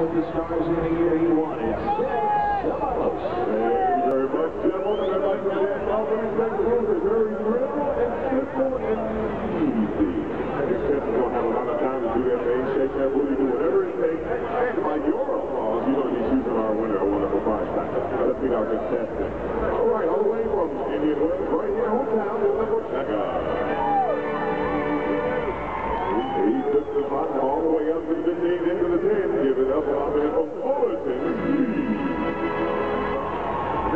with the Stars in the he. Thank you very much, gentlemen. Like to thank all the executives. They're very easy. Have a lot of time to do whatever it takes. And by your applause, you're going to be our winner, a wonderful prize let's meet our contestant.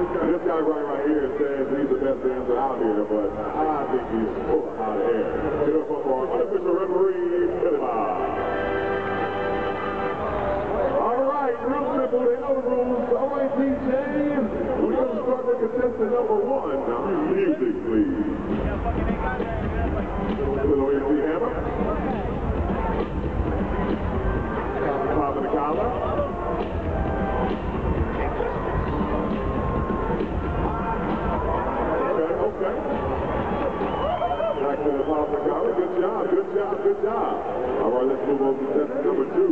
This guy, this right, here says he's the best dancer out here, but I think he's full of hot air. Get up for our unofficial referee, Bob. All right, real simple. They know the rules. All right, DJ. We're going to start with contestant number one. Job, good job, good job. All right, let's move on to contestant number two,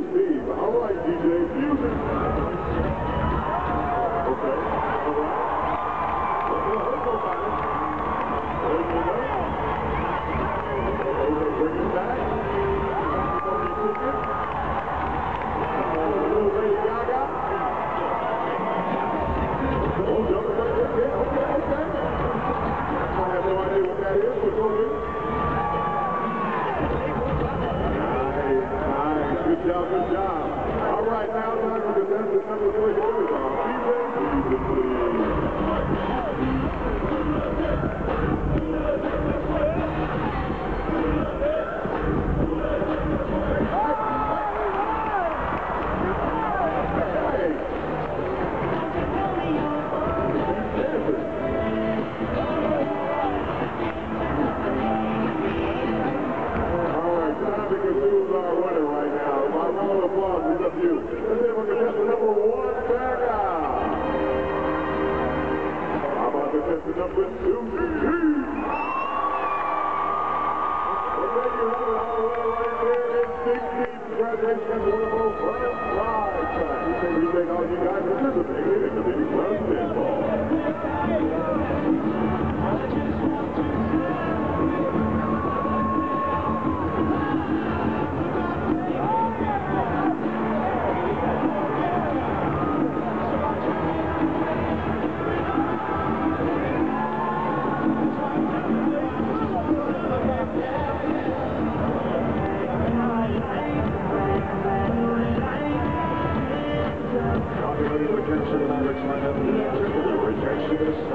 job. All right, now time for contestant number three. Here you. Let's a contestant number one, Becca. How about contestant number two. Congratulations, prize. We thank you rejection, rejection, rejection.